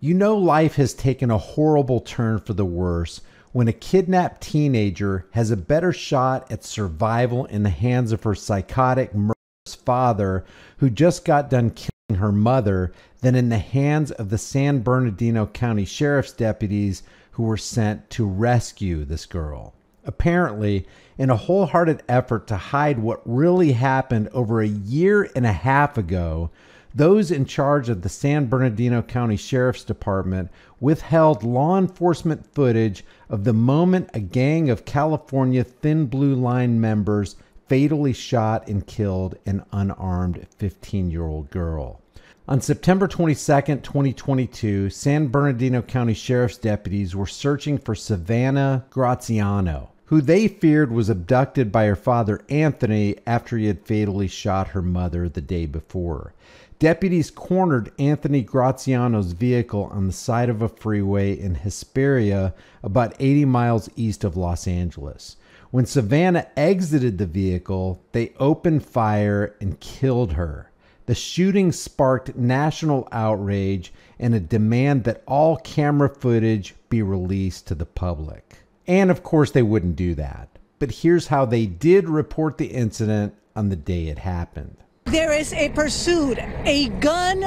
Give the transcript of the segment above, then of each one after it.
You know, life has taken a horrible turn for the worse when a kidnapped teenager has a better shot at survival in the hands of her psychotic, murderous father who just got done killing her mother than in the hands of the San Bernardino County Sheriff's deputies who were sent to rescue this girl. Apparently, in a wholehearted effort to hide what really happened over a year and a half ago, those in charge of the San Bernardino County Sheriff's Department withheld law enforcement footage of the moment a gang of California Thin Blue Line members fatally shot and killed an unarmed 15 year old girl. On September 22, 2022, San Bernardino County Sheriff's deputies were searching for Savannah Graziano, who they feared was abducted by her father Anthony after he had fatally shot her mother the day before. Deputies cornered Anthony Graziano's vehicle on the side of a freeway in Hesperia, about 80 miles east of Los Angeles. When Savannah exited the vehicle, they opened fire and killed her. The shooting sparked national outrage and a demand that all camera footage be released to the public. And of course, they wouldn't do that. But here's how they did report the incident on the day it happened. There is a pursuit, a gun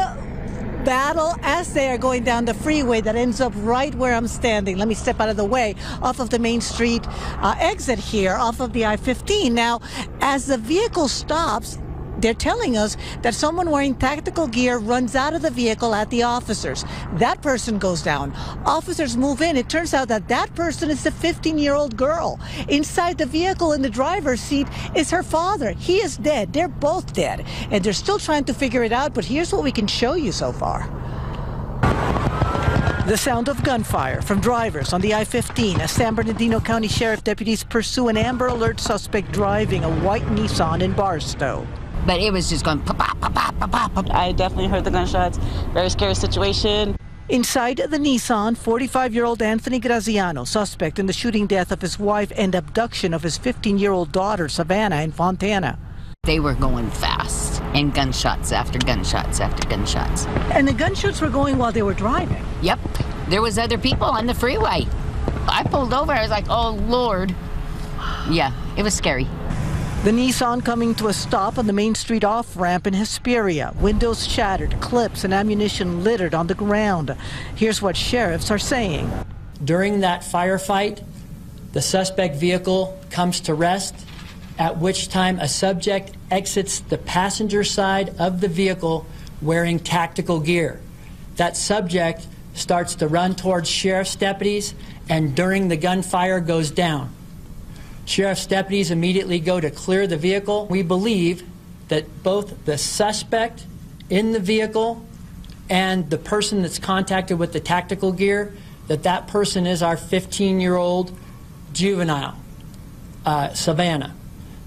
battle as they are going down the freeway that ends up right where I'm standing. Let me step out of the way off of the Main Street uh, exit here, off of the I 15. Now, as the vehicle stops, they're telling us that someone wearing tactical gear runs out of the vehicle at the officers. That person goes down. Officers move in. It turns out that that person is the 15 year old girl. Inside the vehicle in the driver's seat is her father. He is dead. They're both dead. And they're still trying to figure it out, but here's what we can show you so far. The sound of gunfire from drivers on the I-15 as San Bernardino County Sheriff deputies pursue an Amber Alert suspect driving a white Nissan in Barstow but it was just going pop, pop, pop, pop, pop, pop. I definitely heard the gunshots. Very scary situation. Inside the Nissan, 45 year old Anthony Graziano, suspect in the shooting death of his wife and abduction of his 15 year old daughter, Savannah, in Fontana. They were going fast, and gunshots after gunshots after gunshots. And the gunshots were going while they were driving? Yep. There was other people on the freeway. I pulled over. I was like, oh, Lord. Yeah, it was scary. The Nissan coming to a stop on the Main Street off ramp in Hesperia. Windows shattered, clips and ammunition littered on the ground. Here's what sheriffs are saying. During that firefight, the suspect vehicle comes to rest, at which time a subject exits the passenger side of the vehicle wearing tactical gear. That subject starts to run towards sheriff's deputies and during the gunfire goes down. Sheriff's deputies immediately go to clear the vehicle. We believe that both the suspect in the vehicle and the person that's contacted with the tactical gear, that that person is our 15-year-old juvenile, uh, Savannah.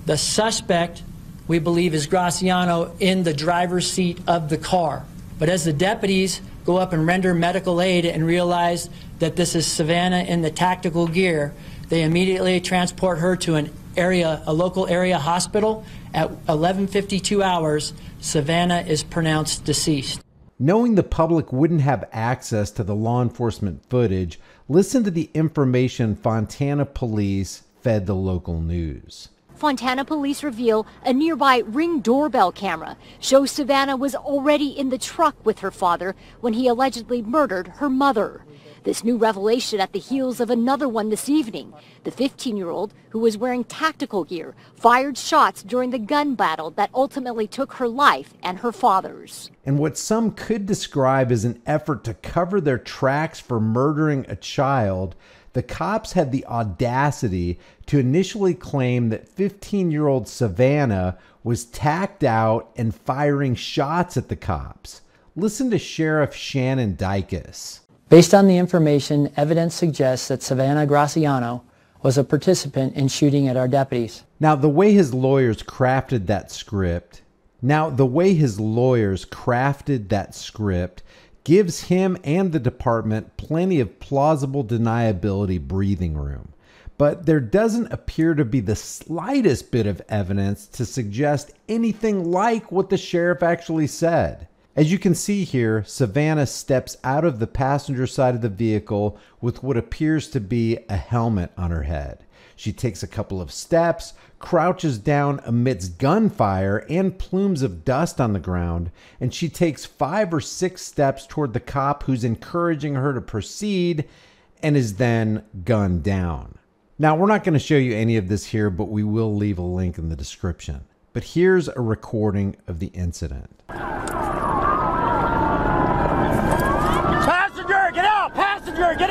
The suspect, we believe, is Graziano in the driver's seat of the car. But as the deputies go up and render medical aid and realize that this is Savannah in the tactical gear, they immediately transport her to an area, a local area hospital. At 11:52 hours, Savannah is pronounced deceased. Knowing the public wouldn't have access to the law enforcement footage, listen to the information Fontana police fed the local news. Fontana police reveal a nearby ring doorbell camera shows Savannah was already in the truck with her father when he allegedly murdered her mother. This new revelation at the heels of another one this evening. The 15-year-old, who was wearing tactical gear, fired shots during the gun battle that ultimately took her life and her father's. And what some could describe as an effort to cover their tracks for murdering a child, the cops had the audacity to initially claim that 15 year old Savannah was tacked out and firing shots at the cops. Listen to Sheriff Shannon Dicus. Based on the information, evidence suggests that Savannah Graziano was a participant in shooting at our deputies. Now, the way his lawyers crafted that script, now the way his lawyers crafted that script gives him and the department plenty of plausible deniability breathing room. But there doesn't appear to be the slightest bit of evidence to suggest anything like what the sheriff actually said. As you can see here, Savannah steps out of the passenger side of the vehicle with what appears to be a helmet on her head. She takes a couple of steps, crouches down amidst gunfire and plumes of dust on the ground, and she takes five or six steps toward the cop who's encouraging her to proceed and is then gunned down. Now, we're not going to show you any of this here, but we will leave a link in the description. But here's a recording of the incident. Passenger, get out! Passenger, get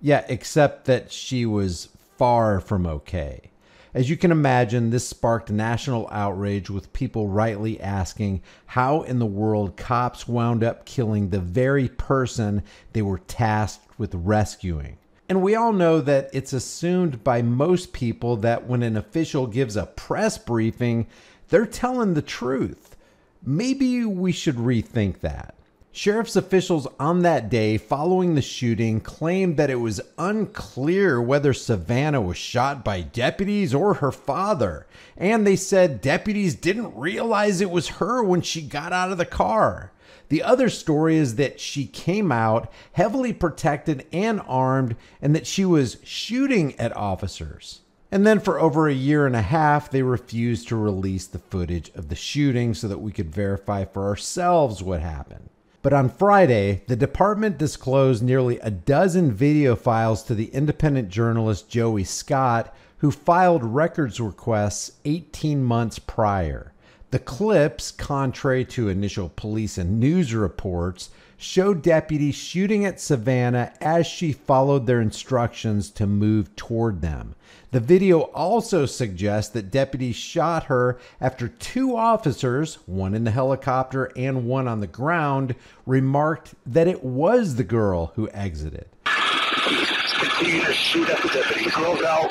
Yeah, except that she was far from okay. As you can imagine, this sparked national outrage with people rightly asking how in the world cops wound up killing the very person they were tasked with rescuing. And we all know that it's assumed by most people that when an official gives a press briefing, they're telling the truth. Maybe we should rethink that. Sheriff's officials on that day following the shooting claimed that it was unclear whether Savannah was shot by deputies or her father. And they said deputies didn't realize it was her when she got out of the car. The other story is that she came out heavily protected and armed, and that she was shooting at officers. And then for over a year and a half, they refused to release the footage of the shooting so that we could verify for ourselves what happened. But on Friday, the department disclosed nearly a dozen video files to the independent journalist Joey Scott, who filed records requests 18 months prior. The clips, contrary to initial police and news reports, show deputies shooting at Savannah as she followed their instructions to move toward them. The video also suggests that deputies shot her after two officers, one in the helicopter and one on the ground, remarked that it was the girl who exited. Continue to shoot at the deputies. Girls out.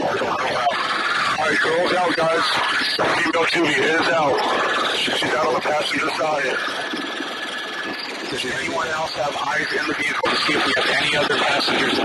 All right, girls out, guys. Female Julie is out. She's out on the passenger side. Does anyone else have eyes in the vehicle to see if we have any other passengers?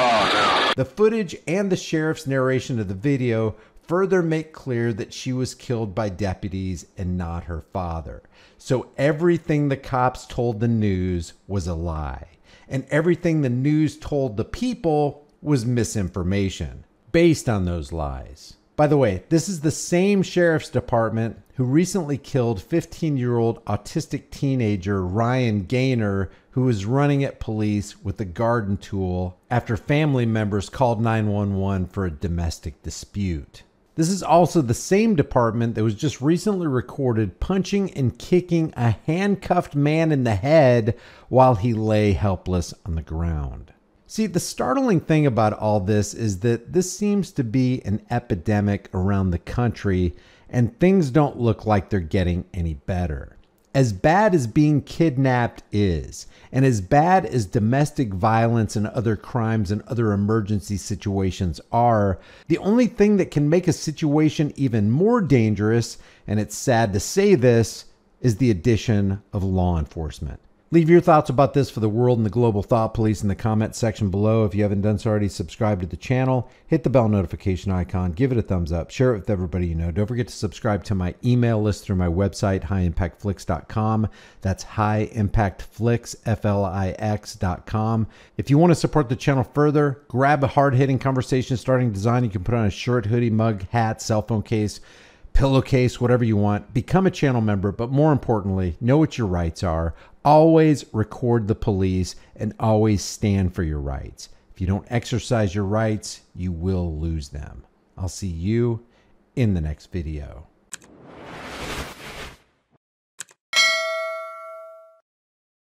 Oh, no. The footage and the sheriff's narration of the video further make clear that she was killed by deputies and not her father. So everything the cops told the news was a lie. And everything the news told the people was misinformation based on those lies. By the way, this is the same sheriff's department who recently killed 15 year old autistic teenager Ryan Gainer, who was running at police with a garden tool after family members called 911 for a domestic dispute. This is also the same department that was just recently recorded punching and kicking a handcuffed man in the head while he lay helpless on the ground. See, the startling thing about all this is that this seems to be an epidemic around the country, and things don't look like they're getting any better. As bad as being kidnapped is, and as bad as domestic violence and other crimes and other emergency situations are, the only thing that can make a situation even more dangerous, and it's sad to say this, is the addition of law enforcement. Leave your thoughts about this for the world and the global thought police in the comment section below. If you haven't done so already, subscribe to the channel, hit the bell notification icon, give it a thumbs up, share it with everybody you know. Don't forget to subscribe to my email list through my website, highimpactflix.com. That's highimpactflix, F-L-I-X.com. If you want to support the channel further, grab a hard-hitting conversation starting design you can put on a shirt, hoodie, mug, hat, cell phone case, pillowcase, whatever you want. Become a channel member, but more importantly, know what your rights are. Always record the police and always stand for your rights. If you don't exercise your rights, you will lose them. I'll see you in the next video.